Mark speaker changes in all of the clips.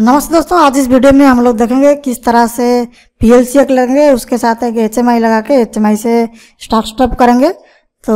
Speaker 1: नमस्ते दोस्तों आज इस वीडियो में हम लोग देखेंगे किस तरह से पीएलसी एक लगेंगे उसके साथ एक एचएमआई लगा के एचएमआई से स्टार्ट स्टॉप करेंगे। तो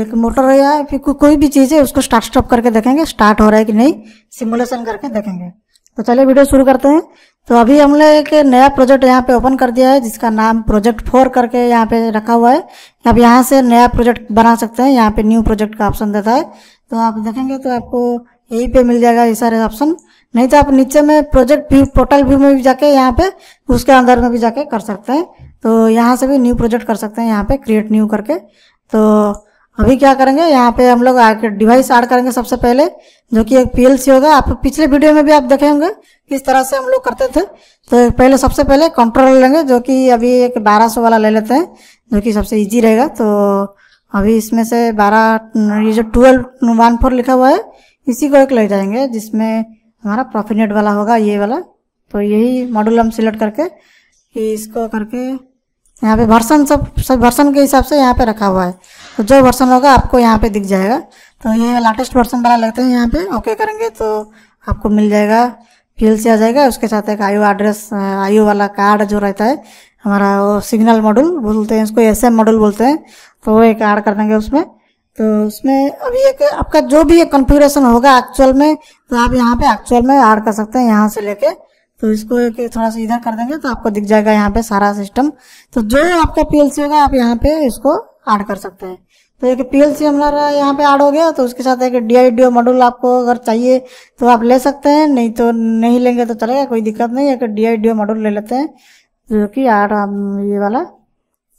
Speaker 1: एक मोटर या फिर को, कोई भी चीज़ है उसको स्टार्ट स्टॉप करके देखेंगे स्टार्ट हो रहा है कि नहीं सिमुलेशन करके देखेंगे। तो चलिए वीडियो शुरू करते हैं। तो अभी हमने एक नया प्रोजेक्ट यहाँ पे ओपन कर दिया है जिसका नाम प्रोजेक्ट फोर करके यहाँ पे रखा हुआ है। अब यहाँ से नया प्रोजेक्ट बना सकते हैं यहाँ पे न्यू प्रोजेक्ट का ऑप्शन देता है। तो आप देखेंगे तो आपको यहीं पे मिल जाएगा ये सारे ऑप्शन नहीं तो आप नीचे में प्रोजेक्ट व्यू, पोर्टल व्यू में भी जाके यहाँ पे उसके अंदर में भी जाके कर सकते हैं। तो यहाँ से भी न्यू प्रोजेक्ट कर सकते हैं, यहाँ पे क्रिएट न्यू करके। तो अभी क्या करेंगे, यहाँ पे हम लोग डिवाइस ऐड करेंगे सबसे पहले, जो कि एक पीएलसी होगा। आप पिछले वीडियो में भी आप देखे होंगे किस तरह से हम लोग करते थे। तो पहले सबसे पहले कंट्रोलर लेंगे, जो कि अभी एक 1200 वाला ले लेते हैं, जो कि सबसे इजी रहेगा। तो अभी इसमें से 12 ये जो ट्वेल्व वन फोर लिखा हुआ है, इसी को एक ले जाएँगे, जिसमें हमारा प्रॉफिनेट वाला होगा, ये वाला। तो यही मॉड्यूल हम सिलेक्ट करके इसको करके यहाँ पे वर्सन सब सब वर्सन के हिसाब से यहाँ पे रखा हुआ है। तो जो वर्सन होगा, आपको यहाँ पे दिख जाएगा। तो ये लाटेस्ट वर्सन वाला लगते हैं यहाँ पे। ओके करेंगे तो आपको मिल जाएगा फील पीएलसी आ जाएगा। उसके साथ एक आयु एड्रेस आयु वाला कार्ड जो रहता है, हमारा वो सिग्नल मॉड्यूल बोलते हैं उसको एस एम मॉड्यूल बोलते हैं। तो वो एक ऐड कर देंगे उसमें। तो उसमें अभी एक आपका जो भी कॉन्फ़िगरेशन होगा एक्चुअल में तो आप यहाँ पे एक्चुअल में ऐड कर सकते हैं यहाँ से लेके। तो इसको एक थोड़ा सा इधर कर देंगे तो आपको दिख जाएगा यहाँ पे सारा सिस्टम तो जो आपका पीएलसी होगा, आप यहाँ पे इसको ऐड कर सकते हैं। तो एक पीएलसी हमारा यहाँ पे ऐड हो गया तो उसके साथ एक डी मॉड्यूल आपको अगर चाहिए तो आप ले सकते हैं। नहीं तो नहीं लेंगे तो चलेगा, कोई दिक्कत नहीं, एक डी मॉड्यूल ले लेते हैं, जो कि ऐड ये वाला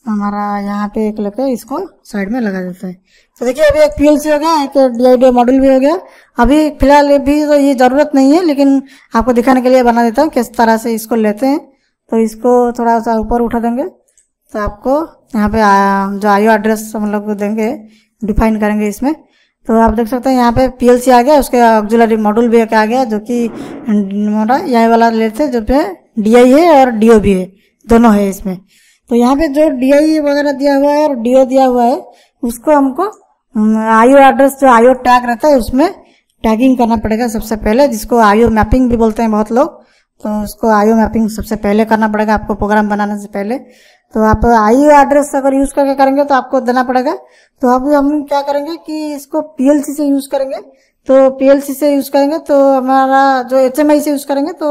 Speaker 1: हमारा यहाँ पे एक लेके इसको साइड में लगा देते हैं। तो देखिए, अभी एक पीएलसी हो गया, एक डी मॉडल भी हो गया। अभी फ़िलहाल भी तो ये ज़रूरत नहीं है, लेकिन आपको दिखाने के लिए बना देता हूँ किस तरह से इसको लेते हैं। तो इसको थोड़ा सा ऊपर उठा देंगे। तो आपको यहाँ पे जो आयु एड्रेस हम लोग देंगे डिफाइन करेंगे इसमें। तो आप देख सकते हैं, यहाँ पे पीएलसी आ गया, उसके ऑक्जुलरी मॉड्यूल भी एक आ गया, जो कि हमारा यही वाला लेते हैं, जो पे डीआई है और भी है दोनों है इसमें। तो यहाँ पे जो DI वगैरह दिया हुआ है और डीओ दिया हुआ है, उसको हमको आयु एड्रेस जो आयु टैग रहता है, उसमें टैगिंग करना पड़ेगा सबसे पहले, जिसको आयु मैपिंग भी बोलते हैं बहुत लोग तो उसको आयु मैपिंग सबसे पहले करना पड़ेगा, आपको प्रोग्राम बनाने से पहले। तो आप आयु एड्रेस अगर यूज़ करके करेंगे तो आपको देना पड़ेगा। तो अब हम क्या करेंगे कि इसको पीएलसी से यूज़ करेंगे। तो पीएलसी से यूज़ करेंगे तो हमारा जो HMI से यूज़ करेंगे तो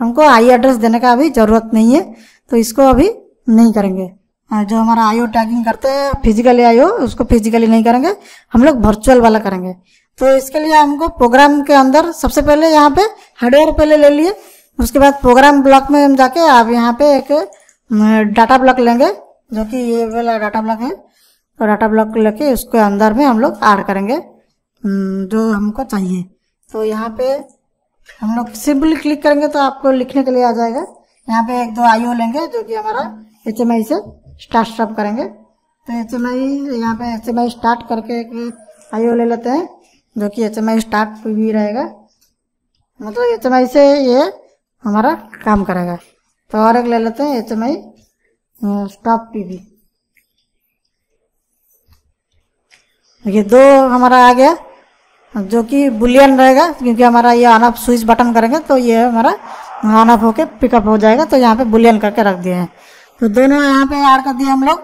Speaker 1: हमको आई एड्रेस देने का अभी ज़रूरत नहीं है। तो इसको अभी नहीं करेंगे। जो हमारा आईओ टैगिंग करते हैं फिजिकली आईओ उसको फिजिकली नहीं करेंगे। हम लोग वर्चुअल वाला करेंगे। तो इसके लिए हमको प्रोग्राम के अंदर सबसे पहले यहाँ पे हार्डवेयर पहले ले लिए। उसके बाद प्रोग्राम ब्लॉक में हम जाके आप यहाँ पे एक डाटा ब्लॉक लेंगे, जो कि ये वाला डाटा ब्लॉक है। तो डाटा ब्लॉक लेके उसके अंदर में हम लोग ऐड करेंगे। जो हमको चाहिए। तो यहाँ पे हम लोग सिंपली क्लिक करेंगे तो आपको लिखने के लिए आ जाएगा। यहाँ पे एक दो आईओ लेंगे जो कि हमारा एच एम आई से स्टार्ट स्टॉप करेंगे। तो एच एम आई यहाँ पे एच एम आई स्टार्ट करके एक आई ले लेते हैं, जो कि एच एम आई स्टार्ट भी रहेगा। मतलब एच एम आई से ये हमारा काम करेगा। तो और एक ले लेते हैं H M I stop P भी ये दो हमारा आ गया, जो कि बुलियन रहेगा, क्योंकि हमारा ये ऑन ऑफ़ स्विच बटन करेंगे तो ये हमारा ऑन ऑफ़ होके पिकअप हो जाएगा तो यहाँ पे बुलियन करके रख दिए हैं। तो दोनों यहाँ पे ऐड कर दिए हम लोग।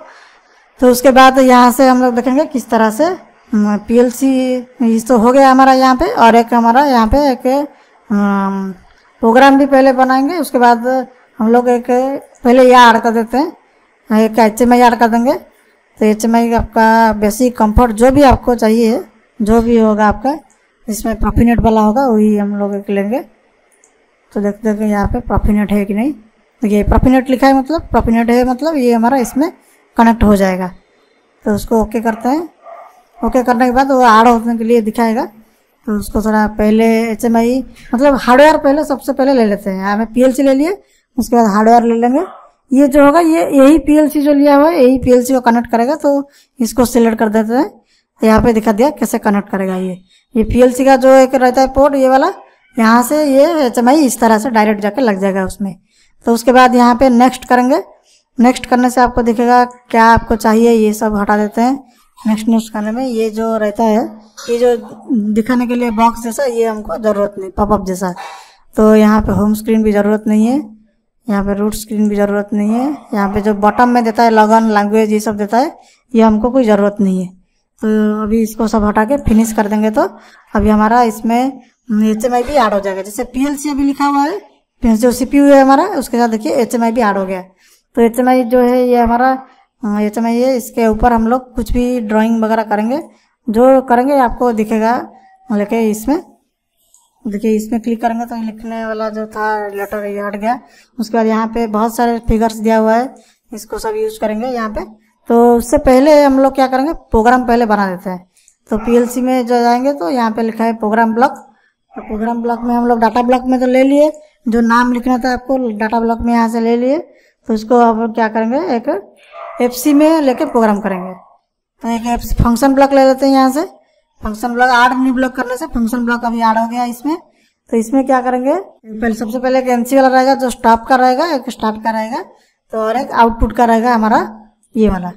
Speaker 1: तो उसके बाद यहाँ से हम लोग देखेंगे किस तरह से पी एल पीएलसी तो हो गया हमारा यहाँ पे, और एक हमारा यहाँ पे एक प्रोग्राम भी पहले बनाएँगे। उसके बाद हम लोग एक, पहले ये ऐड कर देते हैं। एक एच एम आई ऐड कर देंगे। तो एच एम आई आपका बेसिक कंफर्ट जो भी आपको चाहिए, जो भी होगा आपका इसमें प्रॉफिनेट वाला होगा, वही हम लोग एक लेंगे। तो देखते हैं यहाँ पे प्रॉफिनेट है कि नहीं। देखिए प्रॉफिनेट लिखा है मतलब प्रॉफिनेट है मतलब ये हमारा इसमें कनेक्ट हो जाएगा। तो उसको ओके करते हैं। ओके करने के बाद वो आड़ होने के लिए दिखाएगा। तो उसको थोड़ा पहले एच मतलब हार्डवेयर पहले, सबसे पहले ले लेते हैं। हमें पी ले लिए, उसके बाद हार्डवेयर ले लेंगे। ये जो होगा, ये यही पीएलसी जो लिया हुआ है, यही पीएलसी को कनेक्ट करेगा। तो इसको सिलेक्ट कर देते हैं। यहाँ पे दिखा दिया कैसे कनेक्ट करेगा ये। ये पीएलसी का जो एक रहता है पोर्ट ये वाला यहाँ से ये एच इस तरह से डायरेक्ट जाके लग जाएगा उसमें। तो उसके बाद यहाँ पे नेक्स्ट करेंगे। नेक्स्ट करने से आपको दिखेगा क्या आपको चाहिए, ये सब हटा देते हैं। नेक्स्ट नेक्स्ट करने में ये जो रहता है, ये जो दिखाने के लिए बॉक्स जैसा, ये हमको ज़रूरत नहीं पॉपअप जैसा। तो यहाँ पे होम स्क्रीन भी ज़रूरत नहीं है, यहाँ पे रूट स्क्रीन भी ज़रूरत नहीं है, यहाँ पे जो बॉटम में देता है लॉगन लैंग्वेज ये सब देता है, ये हमको कोई ज़रूरत नहीं है। तो अभी इसको सब हटा के फिनिश कर देंगे तो अभी हमारा इसमें एच एम आई भी ऐड हो जाएगा। जैसे पी एल सी अभी लिखा हुआ है जो सी पी यू है हमारा, उसके साथ देखिए एच एम आई भी ऐड हो गया। तो एच एम आई जो है, ये हमारा एच एम आई है, इसके ऊपर हम लोग कुछ भी ड्राइंग वगैरह करेंगे। जो करेंगे, आपको दिखेगा लेके इसमें। देखिए, इसमें क्लिक करेंगे तो लिखने वाला जो था लेटर ये हट गया। उसके बाद यहाँ पे बहुत सारे फिगर्स दिया हुआ है, इसको सब यूज़ करेंगे यहाँ पे। तो उससे पहले हम लोग क्या करेंगे प्रोग्राम पहले बना देते हैं। तो पीएलसी में जो जाएँगे तो यहाँ पे लिखा है प्रोग्राम ब्लॉक तो प्रोग्राम ब्लॉक में हम लोग डाटा ब्लॉक में तो ले लिए। जो नाम लिखना था आपको डाटा ब्लॉक में यहाँ से ले लिए। तो उसको अब क्या करेंगे? एक एफ़ सी में लेके प्रोग्राम करेंगे। तो एक एफ़ फ़ंक्शन ब्लॉक ले लेते हैं यहाँ से। फ़ंक्शन ब्लॉक आठ न्यू ब्लॉक करने से फ़ंक्शन ब्लॉक अभी ऐड हो गया इसमें। तो इसमें क्या करेंगे? पहले सबसे पहले एक एनसी वाला रहेगा, जो स्टॉप का रहेगा, एक स्टार्ट का रहेगा तो और एक आउटपुट का रहेगा हमारा ये वाला।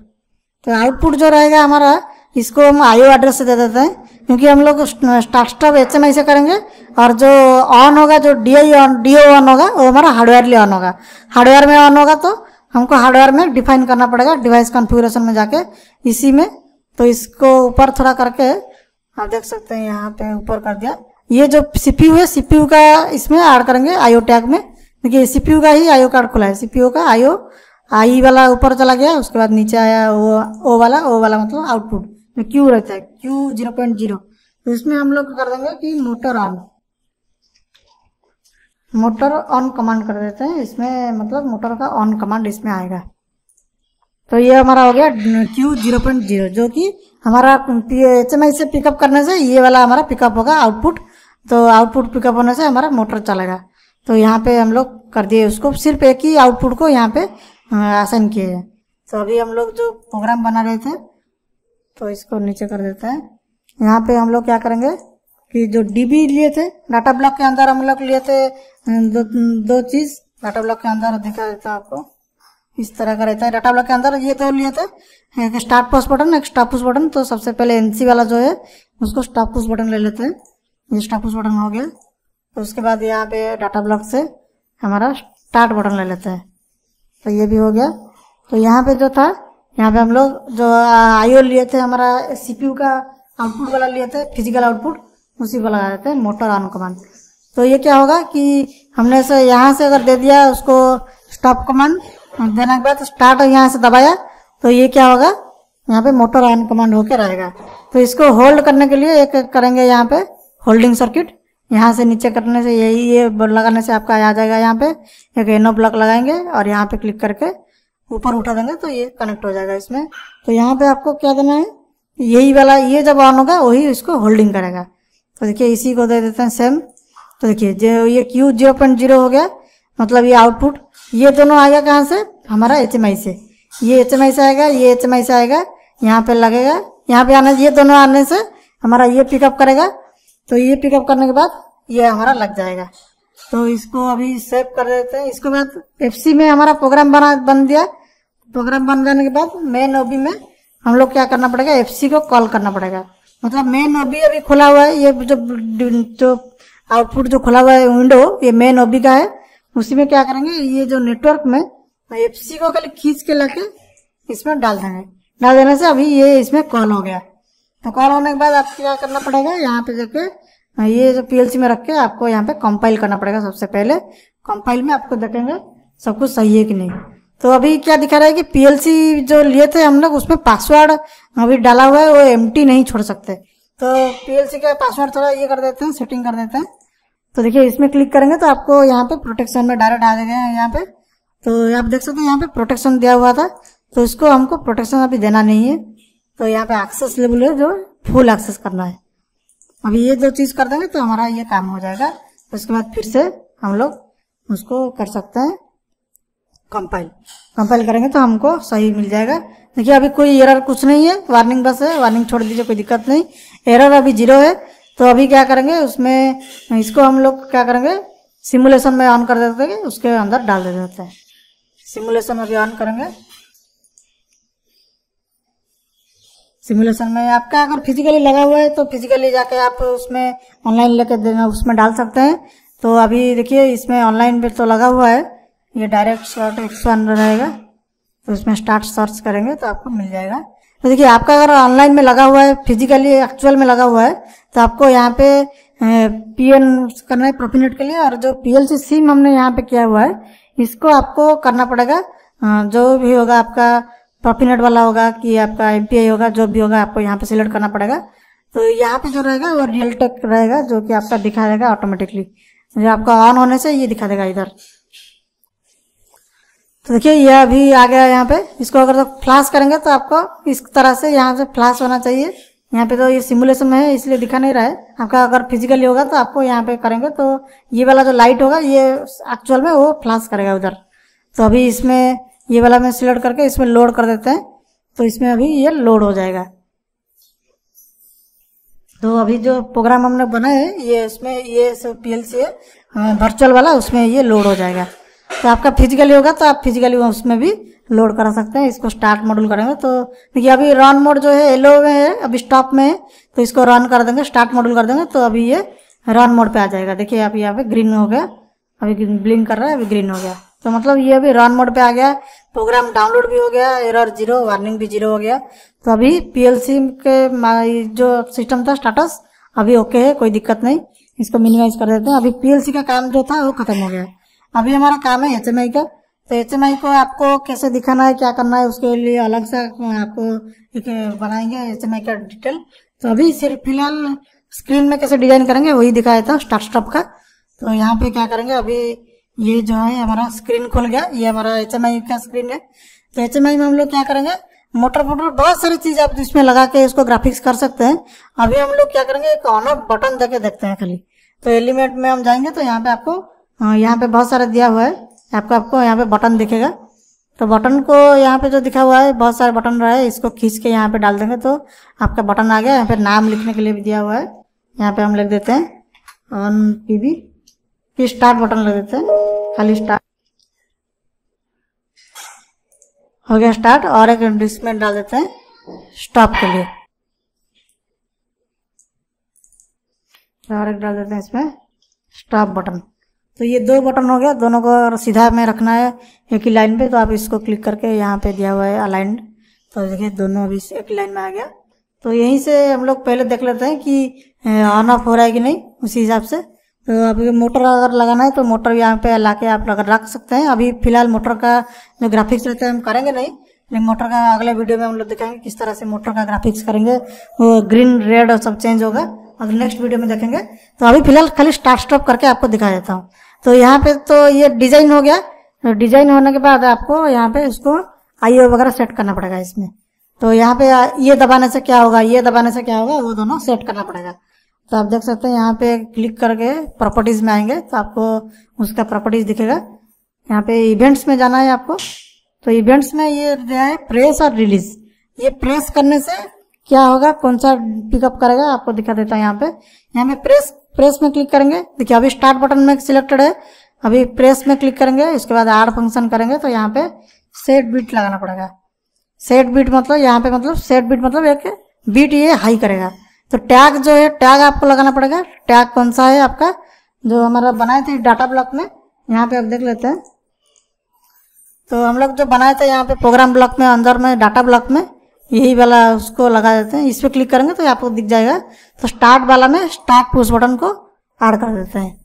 Speaker 1: तो आउटपुट जो रहेगा हमारा, इसको हम आईओ एड्रेस से दे देते हैं। क्योंकि हम लोग start stop H M I से करेंगे और जो ऑन होगा, जो D I on D O on होगा, वो हमारा हार्डवेयरली ऑन होगा। हार्डवेयर में ऑन होगा तो हमको हार्डवेयर में डिफाइन करना पड़ेगा डिवाइस कॉन्फ़िगरेशन में जाके इसी में। तो इसको ऊपर थोड़ा करके आप देख सकते हैं, यहाँ पे ऊपर कर दिया। ये जो सीपीयू है सीपीयू का इसमें ऐड करेंगे आईओ टैग में। देखिए सीपीयू का ही आईओ कार्ड खुला है। सीपीयू का आईओ आई वाला ऊपर चला गया, उसके बाद नीचे आया वो ओ वाला ओ वाला मतलब आउटपुट क्यू रहता है क्यू ज़ीरो पॉइंट ज़ीरो तो इसमें हम लोग कर देंगे कि motor on motor on command कर देते हैं। इसमें मतलब मोटर का ऑन कमांड इसमें आएगा। तो ये हमारा हो गया क्यू ज़ीरो पॉइंट ज़ीरो जो कि हमारा एच एम आई से पिकअप करने से ये वाला हमारा पिकअप होगा आउटपुट तो आउटपुट पिकअप होने से हमारा मोटर चलेगा। तो यहाँ पे हम लोग कर दिए उसको। सिर्फ़ एक ही आउटपुट को यहाँ पे आसान किए हैं। तो अभी हम लोग जो प्रोग्राम बना रहे थे तो इसको नीचे कर देते हैं। यहाँ पे हम लोग क्या करेंगे कि जो डीबी लिए थे डाटा ब्लॉक के अंदर हम लोग लिए थे दो, दो चीज़। डाटा ब्लॉक के अंदर दिखा देता है आपको। इस तरह का रहता है। डाटा ब्लॉक के अंदर ये तो लिए थे। एक स्टार्ट पोस्ट बटन एक स्टॉप पुश बटन तो सबसे पहले एनसी वाला जो है उसको स्टॉप पुश बटन ले लेते हैं। ये स्टॉप पुश बटन हो गया। तो उसके बाद यहाँ पे डाटा ब्लॉक से हमारा स्टार्ट बटन ले लेते हैं। तो ये भी हो गया। तो यहाँ पे जो था यहाँ पे हम लोग जो आईओ लिए थे, हमारा सीपीयू का आउटपुट वाला लिए थे फ़िज़िकल आउटपुट उसी को लगा देते हैं मोटर ऑन कमांड तो ये क्या होगा कि हमने से यहाँ से अगर दे दिया, उसको स्टॉप कमांड देने के बाद स्टार्ट यहाँ से दबाया तो ये क्या होगा? यहाँ पे मोटर ऑन कमांड होकर रहेगा तो इसको होल्ड करने के लिए एक करेंगे यहाँ पे होल्डिंग सर्किट यहाँ से नीचे करने से यही, ये लगाने से आपका आ जाएगा यहाँ पे. एक एनो ब्लॉक लगाएँगे और यहाँ पे क्लिक करके ऊपर उठा देंगे तो ये कनेक्ट हो जाएगा इसमें। तो यहाँ पे आपको क्या देना है? यही वाला, ये जब ऑन होगा, वही इसको होल्डिंग करेगा। तो देखिए, इसी को दे देते हैं सेम तो देखिए, जो ये क्यू ज़ीरो पॉइंट ज़ीरो हो गया मतलब ये आउटपुट ये दोनों आएगा कहाँ से? हमारा एचएमआई से। ये एचएमआई से आएगा, ये एचएमआई से आएगा, यहाँ पे लगेगा। यहाँ पे आने, ये दोनों आने से हमारा ये पिकअप करेगा। तो ये पिकअप करने के बाद ये हमारा लग जाएगा। तो इसको अभी सेव कर देते हैं। इसके बाद एफ़ में हमारा प्रोग्राम बना, बन दिया। प्रोग्राम बन जाने के बाद मेन ओबी में हम लोग क्या करना पड़ेगा एफसी को कॉल करना पड़ेगा। मतलब मेन ओबी अभी खुला हुआ है, ये जो जो आउटपुट जो खुला हुआ है विंडो ये मेन ओबी का है। उसी में क्या करेंगे, ये जो नेटवर्क में एफसी को खाली खींच के लाके इसमें डाल देंगे। डाल देने से अभी ये इसमें कॉल हो गया। तो कॉल होने के बाद आपको क्या करना पड़ेगा, यहाँ पे जाके ये जो पीएलसी में रख के आपको यहाँ पे कंपाइल करना पड़ेगा सबसे पहले। कंपाइल में आपको देखेंगे सब कुछ सही है कि नहीं। तो अभी क्या दिखा रहा है कि पीएलसी जो लिए थे हम लोग, उसमें पासवर्ड अभी डाला हुआ है, वो एम नहीं छोड़ सकते। तो पीएलसी का पासवर्ड थोड़ा ये कर देते हैं सेटिंग कर देते हैं। तो देखिए, इसमें क्लिक करेंगे तो आपको यहाँ पे प्रोटेक्शन में डायरेक्ट आ जाएगा यहाँ पे। तो आप देख सकते हैं, यहाँ पे प्रोटेक्शन दिया हुआ था। तो इसको हमको प्रोटेक्शन अभी देना नहीं है। तो यहाँ पे एक्सेस लेवल है जो फुल एक्सेस करना है। अभी ये दो चीज़ कर देंगे तो हमारा ये काम हो जाएगा। उसके बाद फिर से हम लोग उसको कर सकते हैं। कंपाइल कंपाइल करेंगे तो हमको सही मिल जाएगा। देखिए, अभी कोई एरर कुछ नहीं है। वार्निंग बस है। वार्निंग छोड़ दीजिए, कोई दिक्कत नहीं। एरर अभी ज़ीरो है। तो अभी क्या करेंगे? उसमें इसको हम लोग क्या करेंगे? सिमुलेशन में ऑन कर देते हैं उसके अंदर डाल देते हैं। सिमुलेशन अभी ऑन करेंगे। सिमुलेशन में आपका अगर फिजिकली लगा हुआ है तो फिजिकली जाके आप उसमें ऑनलाइन लेके उसमें डाल सकते हैं। तो अभी देखिए, इसमें ऑनलाइन पे तो लगा हुआ है। ये डायरेक्ट शॉर्ट एक्सपान रहेगा। तो इसमें स्टार्ट सर्च करेंगे तो आपको मिल जाएगा। तो देखिए, आपका अगर ऑनलाइन में लगा हुआ है फिजिकली एक्चुअल में लगा हुआ है तो आपको यहाँ पे पीएन करना है प्रोफिनेट के लिए और जो पीएलसी सिम हमने यहाँ पे किया हुआ है, इसको आपको करना पड़ेगा। जो भी होगा आपका प्रोफिनेट वाला होगा कि आपका एमपीआई होगा, जो भी होगा आपको यहाँ पे सिलेक्ट करना पड़ेगा। तो यहाँ पे जो रहेगा वो रियल टेक रहेगा, जो कि आपका दिखा देगा ऑटोमेटिकली जो आपका ऑन होने से ये दिखा देगा इधर। तो देखिए ये अभी आ गया यहाँ पे। इसको अगर तो फ्लैश करेंगे तो आपको इस तरह से यहाँ से फ्लाश होना चाहिए। यहाँ पे तो ये सिमुलेशन में है, इसलिए दिखा नहीं रहा है। आपका अगर फिजिकली होगा तो आपको यहाँ पे करेंगे तो ये वाला जो लाइट होगा, ये एक्चुअल में वो फ्लैश करेगा उधर। तो अभी इसमें ये वाला में सिलेक्ट करके इसमें लोड कर देते हैं। तो इसमें अभी ये लोड हो जाएगा। तो अभी जो प्रोग्राम हमने बनाए है, ये इसमें ये पी एल सी है वर्चुअल वाला, उसमें ये लोड हो जाएगा। तो आपका फिजिकली होगा तो आप फिजिकली उसमें भी लोड करा सकते हैं, इसको स्टार्ट मॉड्यूल करेंगे। तो देखिए, अभी रन मोड जो है येलो में है, अभी स्टॉप में है तो इसको रन कर देंगे स्टार्ट मॉड्यूल कर देंगे तो अभी ये रन मोड पे आ जाएगा। देखिए अभी यहाँ पे ग्रीन हो गया, अभी ब्लिंक कर रहा है, अभी ग्रीन हो गया। तो मतलब ये अभी रन मोड पे आ गया प्रोग्राम डाउनलोड भी हो गया एरर ज़ीरो वार्निंग भी ज़ीरो हो गया। तो अभी पीएलसी के जो सिस्टम था स्टाटस अभी ओके है, कोई दिक्कत नहीं, इसको मिनिमाइज कर देते हैं। अभी पीएलसी का काम जो था, वो खत्म हो गया। अभी हमारा काम है एच का। तो एच को आपको कैसे दिखाना है, क्या करना है, उसके लिए अलग से आपको एक बनाएँगे एच का डिटेल तो अभी सिर्फ़ फ़िलहाल स्क्रीन में कैसे डिज़ाइन करेंगे, वही दिखाया था स्टार्ट स्टॉप का। तो यहाँ पे क्या करेंगे, अभी ये जो है हमारा स्क्रीन खुल गया, ये हमारा एच का स्क्रीन है। तो एच में हम लोग क्या करेंगे मोटर मोटर बहुत सारी चीज़ आप इसमें लगा के इसको ग्राफिक्स कर सकते हैं। अभी हम लोग क्या करेंगे, एक ऑन ऑफ़ बटन देके देखते हैं खाली। तो एलिमेंट में हम जाएँगे तो यहाँ पे आपको यहाँ पे बहुत सारा दिया हुआ है। आपको आपको यहाँ पे बटन दिखेगा। तो बटन को यहाँ पे जो दिखा हुआ है, बहुत सारे बटन रहा है। इसको खींच के यहाँ पे डाल देंगे तो आपका बटन आ गया। यहाँ पे नाम लिखने के लिए भी दिया हुआ है। यहाँ पे हम लिख देते हैं। ऑन पीबी फिर स्टार्ट बटन लग देते हैं। खाली स्टार्ट हो गया स्टार्ट और एक डिस्प्ले डाल देते हैं स्टॉप के लिए। और एक डाल देते हैं इसमें स्टॉप बटन तो ये दो बटन हो गया, दोनों को सीधा में रखना है एक ही लाइन पे तो आप इसको क्लिक करके यहाँ पे दिया हुआ है अलाइंड तो देखिए, दोनों अभी एक लाइन में आ गया। तो यहीं से हम लोग पहले देख लेते हैं कि ऑन ऑफ़ हो रहा है कि नहीं, उसी हिसाब से। तो अभी मोटर अगर लगाना है तो मोटर यहाँ पे ला के आप अगर रख सकते हैं। अभी फ़िलहाल मोटर का जो ग्राफिक्स रहता है, हम करेंगे नहीं, लेकिन मोटर का अगले वीडियो में हम लोग दिखाएँगे किस तरह से मोटर का ग्राफिक्स करेंगे। वो ग्रीन रेड और सब चेंज होगा। अगर नेक्स्ट वीडियो में देखेंगे तो अभी फ़िलहाल खाली स्टार्ट स्टॉप करके आपको दिखा देता हूँ। तो यहाँ पे तो ये डिज़ाइन हो गया। तो डिज़ाइन होने के बाद आपको यहाँ पे इसको आईओ वगैरह सेट करना पड़ेगा इसमें। तो यहाँ पे ये दबाने से क्या होगा, ये दबाने से क्या होगा, वो दोनों सेट करना पड़ेगा। तो आप देख सकते हैं, यहाँ पे क्लिक करके प्रॉपर्टीज़ में आएँगे तो आपको उसका प्रॉपर्टीज़ दिखेगा। यहाँ पे इवेंट्स में जाना है आपको। तो इवेंट्स में ये है प्रेस और रिलीज़ ये प्रेस करने से क्या होगा? कौन सा पिकअप करेगा? आपको दिखा देता है यहाँ पे। यहाँ पे प्रेस प्रेस में क्लिक करेंगे। देखिए, अभी स्टार्ट बटन में सिलेक्टेड है। अभी प्रेस में क्लिक करेंगे। इसके बाद आर फ़ंक्शन करेंगे। तो यहाँ पे सेट बीट लगाना पड़ेगा। सेट बीट मतलब यहाँ पे मतलब सेट बीट मतलब एक बीट ये हाई करेगा। तो टैग जो है टैग आपको लगाना पड़ेगा। टैग कौन सा है आपका? जो हमारा बनाए थे डाटा ब्लॉक में। यहाँ पे आप देख लेते हैं। तो हम लोग जो बनाए थे यहाँ पे प्रोग्राम ब्लॉक में, अंदर में डाटा ब्लॉक में यही वाला उसको लगा देते हैं। इस पर क्लिक करेंगे तो आपको दिख जाएगा। तो स्टार्ट वाला में स्टार्ट पुश बटन को ऐड कर देते हैं।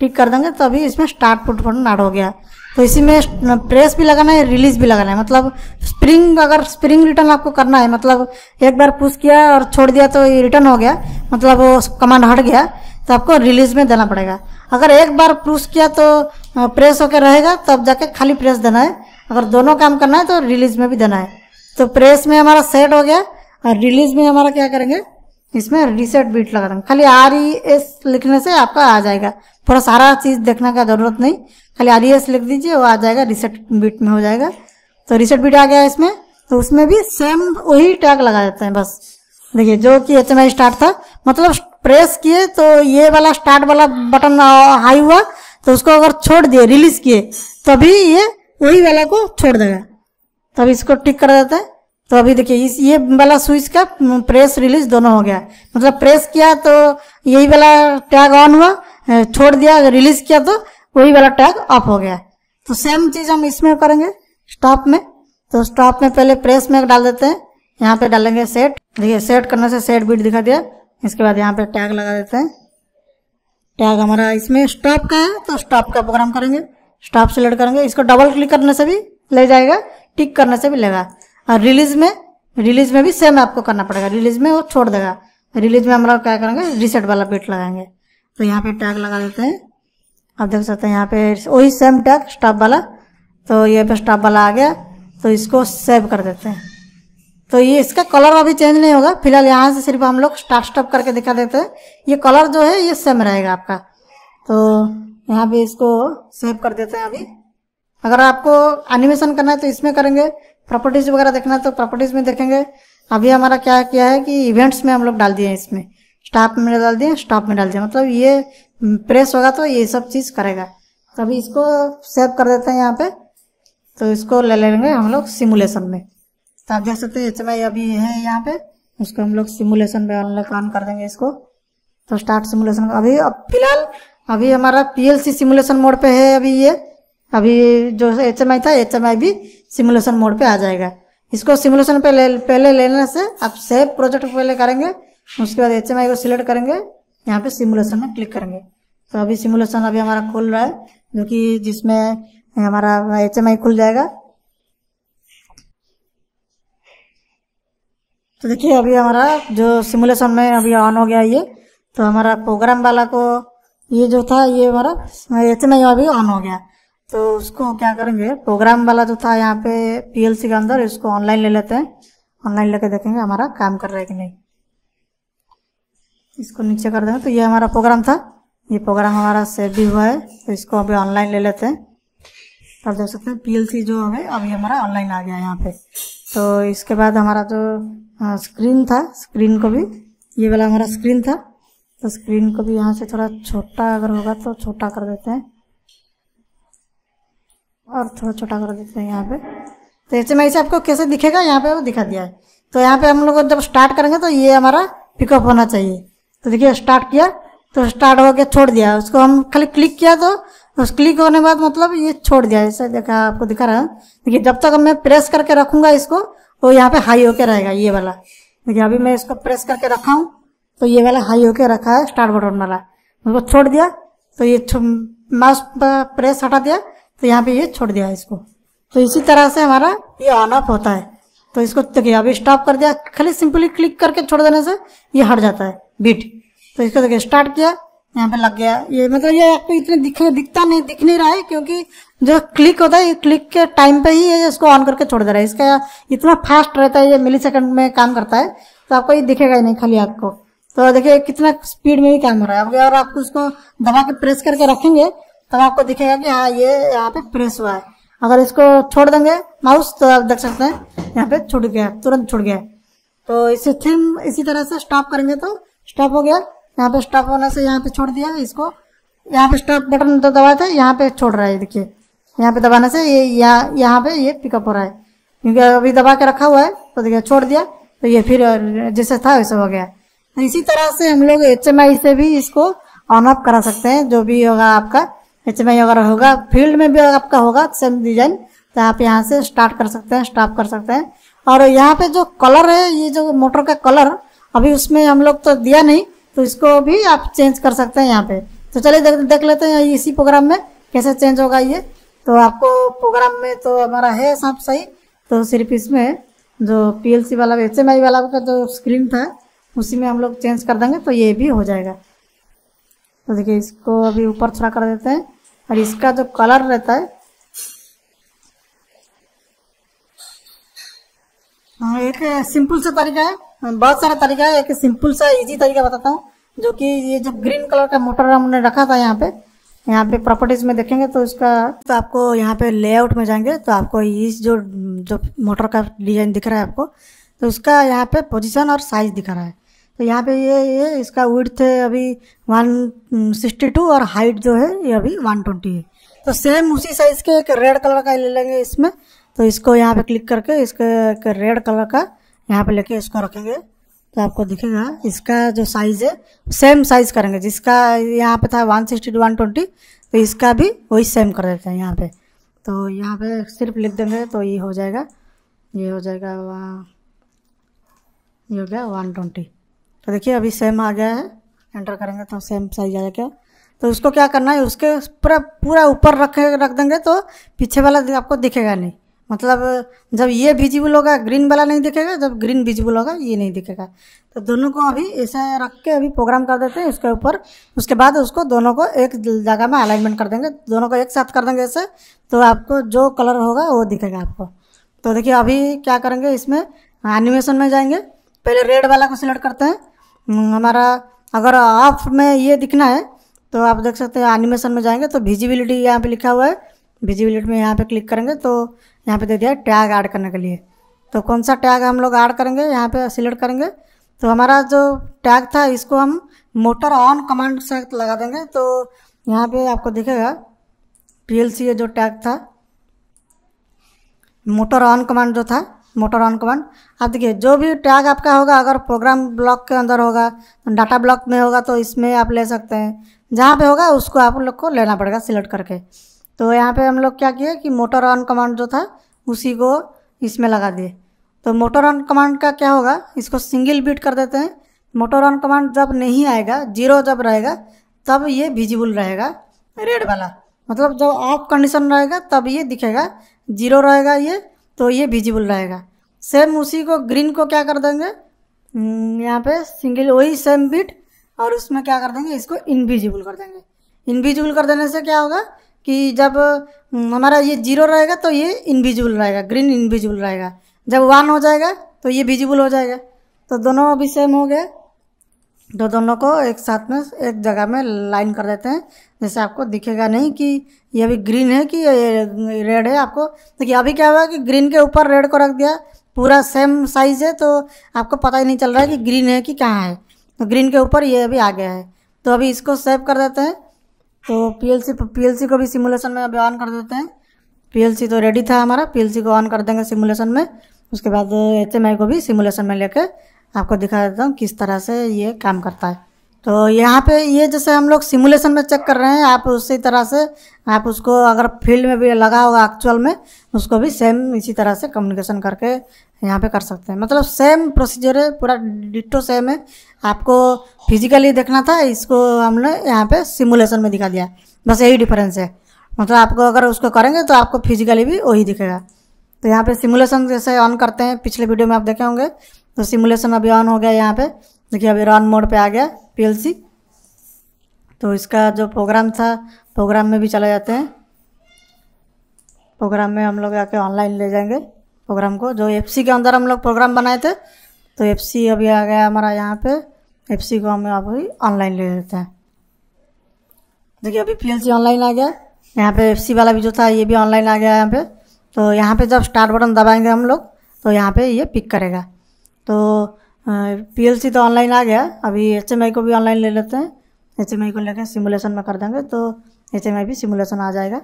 Speaker 1: टिक कर देंगे तो अभी इसमें स्टार्ट पुट बटन ऐड हो गया। तो इसी में प्रेस भी लगाना है रिलीज़ भी लगाना है। मतलब स्प्रिंग अगर स्प्रिंग रिटर्न आपको करना है मतलब एक बार पुश किया और छोड़ दिया तो ये रिटर्न हो गया। मतलब वो कमांड हट गया तो आपको रिलीज़ में देना पड़ेगा। अगर एक बार पुश किया तो प्रेस होकर रहेगा, तब जाके खाली प्रेस देना है। अगर दोनों काम करना है तो रिलीज़ में भी देना है। तो प्रेस में हमारा सेट हो गया और रिलीज़ में हमारा क्या करेंगे? इसमें रिसेट बीट लगा देंगे। खाली आर ई एस लिखने से आपका आ जाएगा। थोड़ा सारा चीज़ देखने का ज़रूरत नहीं। खाली आर ई एस लिख दीजिए, वो आ जाएगा रिसेट बीट में हो जाएगा। तो रिसेट बीट आ गया इसमें। तो उसमें भी सेम वही टैग लगा देते हैं बस। देखिए, जो कि एच स्टार्ट था। मतलब प्रेस किए तो ये वाला स्टार्ट वाला बटन हाई हुआ तो उसको अगर छोड़ दिए रिलीज़ किए तभी ये वही वाला को छोड़ देगा। तो अब इसको टिक कर देते हैं। तो अभी देखिए, इस, ये वाला स्विच का प्रेस रिलीज़ दोनों हो गया मतलब प्रेस किया तो यही वाला टैग ऑन हुआ छोड़ दिया रिलीज़ किया तो वही वाला टैग ऑफ़ हो गया तो सेम चीज़ हम इसमें करेंगे स्टॉप में। तो स्टॉप में पहले प्रेस में डाल देते हैं। यहाँ पे डालेंगे सेट देखिए सेट करने से सेट बीट दिखा दिया। इसके बाद यहाँ पे टैग लगा देते हैं। टैग हमारा इसमें स्टॉप का है तो स्टॉप का प्रोग्राम करेंगे। स्टॉप सेलेक्ट करेंगे। इसको डबल क्लिक करने से भी ले जाएगा। टिक करने से भी लेगा। और रिलीज़ में रिलीज़ में भी सेम आपको करना पड़ेगा। रिलीज़ में वो छोड़ देगा। रिलीज़ में हम लोग क्या करेंगे? रिसेट वाला बिट लगाएँगे। तो यहाँ पे टैग लगा देते हैं। आप देख सकते हैं यहाँ पे वही सेम टैग स्टॉप वाला। तो ये पे स्टॉप वाला आ गया। तो इसको सेव कर देते हैं। तो ये इसका कलर अभी चेंज नहीं होगा। फ़िलहाल यहाँ से सिर्फ़ हम लोग स्टार्ट स्टॉप करके दिखा देते हैं। ये कलर जो है, ये सेम रहेगा आपका। तो यहाँ पे इसको सेव कर देते हैं अभी। अगर आपको एनिमेशन करना है तो इसमें करेंगे प्रॉपर्टीज़ वगैरह देखना है तो प्रॉपर्टीज़ में देखेंगे। अभी हमारा क्या किया है कि इवेंट्स में हम लोग डाल दिए इसमें। स्टाफ में डाल दिए स्टॉप में डाल दिया मतलब ये प्रेस होगा तो ये सब चीज़ करेगा। तो अभी इसको सेव कर देते हैं यहाँ पे। तो इसको ले लेंगे हम लोग सिमुलेशन में। तो आप देख सकते हैं, एच अभी है यहाँ पे। उसको हम लोग सिमुलेशन में ऑन कर देंगे इसको। तो स्टार्ट सिमुलेशन अभी, अब फ़िलहाल, अभी हमारा पीएलसी सिमुलेशन मोड पे है अभी ये। अभी जो एचएमआई था एचएमआई भी सिमुलेशन मोड पे आ जाएगा। इसको सिमुलेशन पे ले, पहले लेने से आप सेव प्रोजेक्ट पहले करेंगे उसके बाद एचएमआई को सिलेक्ट करेंगे यहाँ पे सिमुलेशन में क्लिक करेंगे। तो अभी सिमुलेशन अभी हमारा खुल रहा है जो कि जिसमें हमारा एचएमआई खुल जाएगा। तो देखिए अभी हमारा जो सिमुलेशन में अभी ऑन हो गया ये तो हमारा प्रोग्राम वाला को ये जो था ये हमारा एचएमआई अभी ऑन हो गया। तो उसको क्या करेंगे? प्रोग्राम वाला जो था यहाँ पे पीएलसी के अंदर, इसको ऑनलाइन ले लेते हैं। ऑनलाइन लेके देखेंगे हमारा काम कर रहा है कि नहीं। इसको नीचे कर देंगे। तो ये हमारा प्रोग्राम था। ये प्रोग्राम हमारा सेव भी हुआ है। तो इसको अभी ऑनलाइन ले लेते हैं। अब देख सकते हैं पीएलसी जो है, अभी हमारा ऑनलाइन आ गया यहाँ पे। तो इसके बाद हमारा जो स्क्रीन था स्क्रीन को भी, ये वाला हमारा स्क्रीन था। तो स्क्रीन को भी यहाँ से थोड़ा छोटा अगर होगा तो छोटा कर देते हैं। और थोड़ा छोटा कर देते हैं यहाँ पे। तो ऐसे में ऐसे आपको कैसे दिखेगा, यहाँ पे वो दिखा दिया है। तो यहाँ पे हम लोग जब स्टार्ट करेंगे तो ये हमारा पिकअप होना चाहिए। तो देखिए स्टार्ट किया तो स्टार्ट हो गया छोड़ दिया। उसको हम खाली क्लिक किया तो उस क्लिक होने के बाद मतलब ये छोड़ दिया। ऐसे देखा, आपको दिखा रहा है। देखिए, जब तक मैं प्रेस करके रखूँगा इसको तो यहाँ पे हाई होके रहेगा, ये वाला। देखिए, अभी मैं इसको प्रेस करके रखा हूँ तो ये वाला हाई होके रखा है स्टार्ट बटन वाला। उसको छोड़ दिया तो ये माउस प्रेस हटा दिया तो यहाँ पे ये छोड़ दिया इसको। तो इसी तरह से हमारा ये ऑन ऑफ़ होता है। तो इसको देखिए, अभी स्टॉप कर दिया। खाली सिंपली क्लिक करके छोड़ देने से ये हट जाता है। बीट तो इसको देखिए स्टार्ट किया। यहाँ पे लग गया। ये मतलब ये आपको इतने दिख दिखता नहीं, दिख नहीं रहा है क्योंकि जो क्लिक होता है, ये क्लिक के टाइम पे ही ये इसको ऑन करके छोड़ दे रहा है। इसका इतना फास्ट रहता है, ये मिली में काम करता है तो आपको ये दिखेगा ही नहीं खाली आपको तो देखिए, कितना स्पीड में ही काम हो रहा है। अगर आप उसको दबा के प्रेस करके रखेंगे तब तो आपको दिखेगा कि हाँ ये यहाँ पे प्रेस हुआ है। अगर इसको छोड़ देंगे माउस तो आप देख सकते हैं, यहाँ पे छूट गया, तुरंत छूट गया। तो इसी थीम इसी तरह से स्टॉप करेंगे तो स्टॉप हो गया। यहाँ पे स्टॉप होने से यहाँ पे छोड़ दिया इसको। यहाँ पे स्टॉप बटन तो दबाए थे, यहाँ पे छोड़ रहा है, देखिए। यहाँ पे दबाने से ये, यहाँ यहाँ पे ये पिकअप हो रहा है। क्योंकि अभी दबा के रखा हुआ है तो देखिए, छोड़ दिया तो ये फिर जैसे था, वैसे हो गया। तो इसी तरह से हम लोग एचएमआई से भी इसको ऑन ऑफ़ करा सकते हैं, जो भी होगा आपका। एच अगर होगा, फ़ील्ड में भी आपका होगा सेम डिज़ाइन तो आप यहाँ से स्टार्ट कर सकते हैं स्टॉप कर सकते हैं। और यहाँ पे जो कलर है, ये जो मोटर का कलर अभी उसमें हम लोग तो दिया नहीं तो इसको भी आप चेंज कर सकते हैं यहाँ पे। तो चलिए देख देख लेते हैं इसी प्रोग्राम में कैसे चेंज होगा ये। तो आपको प्रोग्राम में तो हमारा है सब सही तो सिर्फ़ इसमें जो पीएलसी वाला एच एम आई वाला का जो स्क्रीन था, उसी में हम लोग चेंज कर देंगे तो ये भी हो जाएगा। तो देखिए, इसको अभी ऊपर थोड़ा कर देते हैं। और इसका जो कलर रहता है हाँ एक सिंपल सा तरीका है, बहुत सारा तरीका है, एक सिंपल सा इजी तरीका बताता हूँ, जो कि ये जो ग्रीन कलर का मोटर हमने रखा था यहाँ पे यहाँ पे प्रॉपर्टीज़ में देखेंगे तो इसका तो आपको यहाँ पे लेआउट में जाएँगे तो आपको इस जो जो मोटर का डिज़ाइन दिख रहा है आपको तो उसका यहाँ पे पोजीशन और साइज़ दिख रहा है। तो यहाँ पे ये ये, इसका विड्थ है अभी वन सिक्सटी टू और हाइट जो है ये अभी वन ट्वेंटी है। तो सेम उसी साइज़ के एक रेड कलर का ले लेंगे इसमें। तो इसको यहाँ पे क्लिक करके इसके एक रेड कलर का यहाँ पे लेके इसको रखेंगे। तो आपको दिखेगा, इसका जो साइज़ है सेम साइज़ करेंगे। जिसका यहाँ पे था one sixty two one twenty तो इसका भी वही सेम कर देते हैं यहाँ पे। तो यहाँ पे सिर्फ़ लिख देंगे तो ये हो जाएगा। ये हो जाएगा, ये हो गया वन ट्वेंटी तो देखिए, अभी सेम आ गया है। एंटर करेंगे तो सेम साइज़ आ जाएगा तो उसको क्या करना है? उसके पूरा पूरा ऊपर रखे, रख देंगे तो पीछे वाला आपको दिखेगा नहीं। मतलब जब ये विजिबल होगा ग्रीन वाला नहीं दिखेगा। जब ग्रीन विजिबल होगा, ये नहीं दिखेगा। तो दोनों को अभी ऐसा रख के अभी प्रोग्राम कर देते हैं। उसके ऊपर, उसके बाद उसको दोनों को एक जगह में अलाइनमेंट कर देंगे। दोनों को एक साथ कर देंगे ऐसे। तो आपको जो कलर होगा, वो दिखेगा आपको। तो देखिए, अभी क्या करेंगे? इसमें एनिमेशन में जाएँगे। पहले रेड वाला को सिलेक्ट करते हैं। हमारा अगर ऑफ़ में ये दिखना है तो आप देख सकते हैं एनिमेशन में जाएँगे तो विजिबिलिटी यहाँ पे लिखा हुआ है। विजिबिलिटी में यहाँ पे क्लिक करेंगे तो यहाँ पे दे दिया टैग ऐड करने के लिए। तो कौन सा टैग हम लोग ऐड करेंगे, यहाँ पे सिलेक्ट करेंगे। तो हमारा जो टैग था, इसको हम मोटर ऑन कमांड से लगा देंगे। तो यहाँ पे आपको दिखेगा पी जो टैग था मोटर ऑन कमांड जो था मोटर ऑन कमांड आप देखिए, जो भी टैग आपका होगा, अगर प्रोग्राम ब्लॉक के अंदर होगा, डाटा ब्लॉक में होगा तो इसमें आप ले सकते हैं। जहाँ पे होगा, उसको आप लोग को लेना पड़ेगा सिलेक्ट करके। तो यहाँ पे हम लोग क्या किए कि मोटर ऑन कमांड जो था, उसी को इसमें लगा दिए। तो मोटर ऑन कमांड का क्या होगा, इसको सिंगल बीट कर देते हैं। मोटर ऑन कमांड जब नहीं आएगा, ज़ीरो जब रहेगा, तब ये विजिबल रहेगा, रेड वाला। मतलब जब ऑफ़ कंडीशन रहेगा, तब ये दिखेगा, ज़ीरो रहेगा ये तो ये विजिबल रहेगा। सेम उसी को ग्रीन को क्या कर देंगे? हम्म, यहाँ पे सिंगल वही सेम बीट और उसमें क्या कर देंगे? इसको इनविजिबल कर देंगे। इनविजिबल कर देने से क्या होगा कि जब हम्म, हमारा ये ज़ीरो रहेगा तो ये इनविजिबल रहेगा ग्रीन इनविजिबल रहेगा। जब वन हो जाएगा तो ये विजिबल हो जाएगा। तो दोनों अभी सेम हो गए। तो दोनों को एक साथ में एक जगह में लाइन कर देते हैं। जैसे आपको दिखेगा नहीं कि ये अभी ग्रीन है कि ये रेड है आपको। देखिए, अभी क्या हुआ कि ग्रीन के ऊपर रेड को रख दिया। पूरा सेम साइज़ है तो आपको पता ही नहीं चल रहा है कि ग्रीन है कि कहाँ है। तो ग्रीन के ऊपर ये अभी आ गया है। तो अभी इसको सेव कर देते हैं। तो पीएलसी पीएलसी को भी सिमुलेशन में अभी ऑन कर देते हैं। पीएलसी तो रेडी था हमारा। पीएलसी को ऑन कर देंगे सिमुलेशन में। उसके बाद एच को भी सिमुलेशन में लेकर आपको दिखा देता हूँ किस तरह से ये काम करता है। तो यहाँ पे ये जैसे हम लोग सिमुलेशन में चेक कर रहे हैं, आप उसी तरह से, आप उसको अगर फ़ील्ड में भी लगा होगा एक्चुअल में, उसको भी सेम इसी तरह से कम्युनिकेशन करके यहाँ पे कर सकते हैं। मतलब सेम प्रोसीजर है, पूरा डिटो सेम है। आपको फिजिकली देखना था, इसको हमने यहाँ पे सिमुलेशन में दिखा दिया। बस यही डिफरेंस है। मतलब आपको अगर उसको करेंगे तो आपको फिजिकली भी वही दिखेगा। तो यहाँ पे सिमुलेशन जैसे ऑन करते हैं, पिछले वीडियो में आप देखे होंगे तो सिमुलेशन अभी ऑन हो गया यहाँ पे। देखिए अभी रन मोड पे आ गया पीएलसी तो इसका जो प्रोग्राम था प्रोग्राम में भी चले जाते हैं। प्रोग्राम में हम लोग आके ऑनलाइन ले जाएँगे प्रोग्राम को। जो एफसी के अंदर हम लोग प्रोग्राम बनाए थे तो एफसी अभी आ गया हमारा यहाँ पे। एफ़ को हम अभी ऑनलाइन ले लेते हैं। देखिए अभी पीएलसी ऑनलाइन आ गया। यहाँ पे एफ़ वाला भी जो था, ये भी ऑनलाइन आ गया यहाँ पे। तो यहाँ पे जब स्टार्ट बटन दबाएँगे हम लोग तो यहाँ पे ये पिक करेगा। तो पीएलसी तो ऑनलाइन आ गया। अभी एचएमआई को भी ऑनलाइन ले लेते हैं। एचएमआई को लेकर सिमुलेशन में कर देंगे तो एचएमआई भी सिमुलेशन आ जाएगा।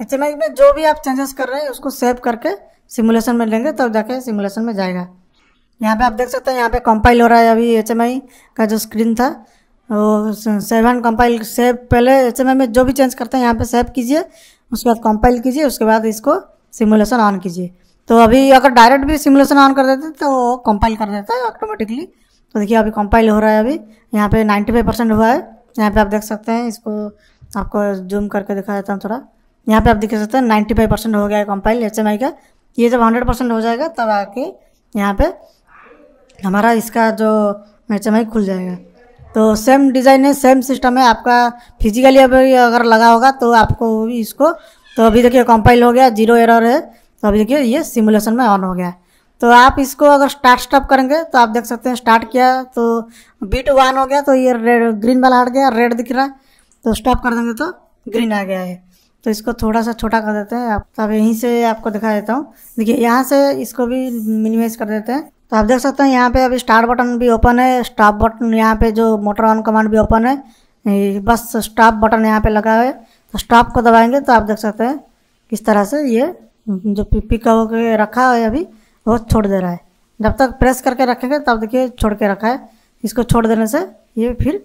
Speaker 1: एचएमआई में जो भी आप चेंजेस कर रहे हैं, उसको सेव करके सिमुलेशन में लेंगे, तब तो जाके सिमुलेशन में जाएगा। यहाँ पे आप देख सकते हैं, यहाँ पे कंपाइल हो रहा है अभी एचएमआई का जो स्क्रीन था। वो सेवन कंपाइल सेव पहले एचएमआई में जो भी चेंज करते हैं, यहाँ पे सेव कीजिए, उसके बाद कंपाइल कीजिए, उसके बाद इसको सिमुलेशन ऑन कीजिए। तो अभी अगर डायरेक्ट भी सिमुलेशन ऑन कर देते तो कंपाइल कर देता है ऑटोमेटिकली तो देखिए, अभी कंपाइल हो रहा है अभी। यहाँ पे 95 परसेंट हुआ है। यहाँ पे आप देख सकते हैं, इसको आपको जूम करके दिखा देता हूँ थोड़ा। यहाँ पे आप देख सकते हैं 95 परसेंट हो गया है कंपाइल एचएमआई का। ये जब 100 परसेंट हो जाएगा, तब आके यहाँ पे हमारा इसका जो एचएमआई खुल जाएगा। तो सेम डिज़ाइन है सेम सिस्टम है। आपका फिजिकली अभी अगर लगा होगा तो आपको इसको तो अभी देखिए कंपाइल हो गया ज़ीरो एरर है। तो अभी देखिए, ये सिमुलेशन में ऑन हो गया है। तो आप इसको अगर स्टार्ट स्टॉप करेंगे तो आप देख सकते हैं स्टार्ट किया तो बीट वन हो गया तो ये रेड ग्रीन वाला हट गया रेड दिख रहा है। तो स्टॉप कर देंगे तो ग्रीन आ गया है। तो इसको थोड़ा सा छोटा कर देते हैं आप। तो अब यहीं से आपको दिखा देता हूँ। देखिए, यहाँ से इसको भी मिनिमाइज कर देते हैं। तो आप देख सकते हैं, यहाँ पे अभी स्टार्ट बटन भी ओपन है स्टॉप बटन यहाँ पे जो मोटर ऑन कमांड भी ओपन है बस स्टॉप बटन यहाँ पे लगा है। तो स्टॉप को दबाएँगे तो आप देख सकते हैं, किस तरह से ये जो पिक होकर रखा है अभी वो छोड़ दे रहा है। जब तक प्रेस करके रखेंगे तब देखिए छोड़ के रखा है। इसको छोड़ देने से ये फिर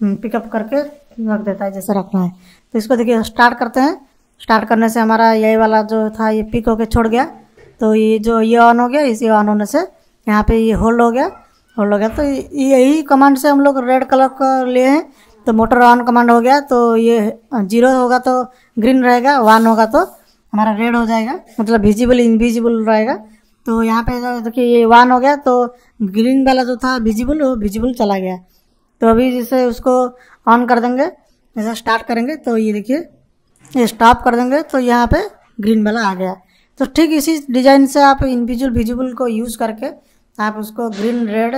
Speaker 1: पिकअप हम्म, करके रख देता है जैसे रखना है। तो इसको देखिए स्टार्ट करते हैं। स्टार्ट करने से हमारा यही वाला जो था ये पिक होके छोड़ गया। तो ये जो ये ऑन हो गया इसी ऑन होने से यहाँ पे ये होल्ड हो गया। होल्ड हो गया। तो यही कमांड से हम लोग रेड कलर का लिए हैं। तो मोटर ऑन कमांड हो गया। तो ये ज़ीरो होगा तो ग्रीन रहेगा वन होगा तो हमारा रेड हो जाएगा मतलब विजिबल इनविजिबल रहेगा। तो यहाँ पे देखिए ये वन हो गया तो ग्रीन वाला जो था विजिबल वो विजिबल चला गया। तो अभी जैसे उसको ऑन कर देंगे, जैसे स्टार्ट करेंगे तो ये देखिए, ये स्टॉप कर देंगे तो यहाँ पे ग्रीन वाला आ गया। तो ठीक इसी डिज़ाइन से आप इनविजुअल विजिबल को यूज़ करके आप उसको ग्रीन रेड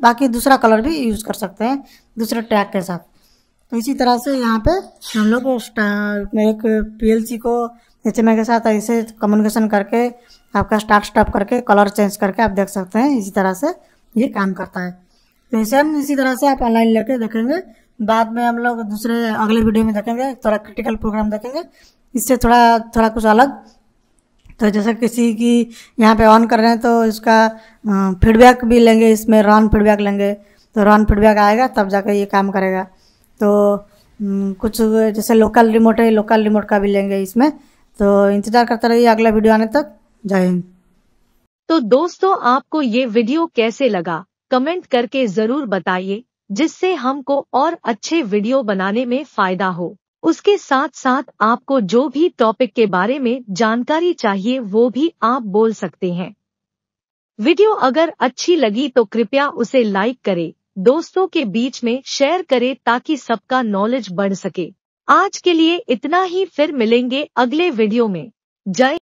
Speaker 1: बाकी दूसरा कलर भी यूज़ कर सकते हैं, दूसरे टैग के साथ। तो इसी तरह से यहाँ पे हम लोग एक पीएलसी को एच के साथ ऐसे कम्युनिकेशन करके, आपका स्टार्ट स्टॉप करके कलर चेंज करके आप देख सकते हैं, इसी तरह से ये काम करता है। तो इसे हम इसी तरह से आप ऑनलाइन लेके देखेंगे। बाद में हम लोग दूसरे, अगले वीडियो में देखेंगे, थोड़ा क्रिटिकल प्रोग्राम देखेंगे। इससे थोड़ा थोड़ा कुछ अलग। तो जैसे किसी की यहाँ पे ऑन कर रहे हैं तो इसका फीडबैक भी लेंगे, इसमें रन फीडबैक लेंगे। तो रन फीडबैक आएगा, तब जाकर ये काम करेगा। तो कुछ जैसे लोकल रिमोट है लोकल रिमोट का भी लेंगे इसमें। तो इंतज़ार करते रहिए अगला वीडियो आने तक। जय हिंद।
Speaker 2: तो दोस्तों, आपको ये वीडियो कैसे लगा? कमेंट करके ज़रूर बताइए, जिससे हमको और अच्छे वीडियो बनाने में फ़ायदा हो। उसके साथ साथ आपको जो भी टॉपिक के बारे में जानकारी चाहिए, वो भी आप बोल सकते हैं। वीडियो अगर अच्छी लगी तो कृपया उसे लाइक करें। दोस्तों के बीच में शेयर करें ताकि सबका नॉलेज बढ़ सके। आज के लिए इतना ही फिर मिलेंगे अगले वीडियो में। जय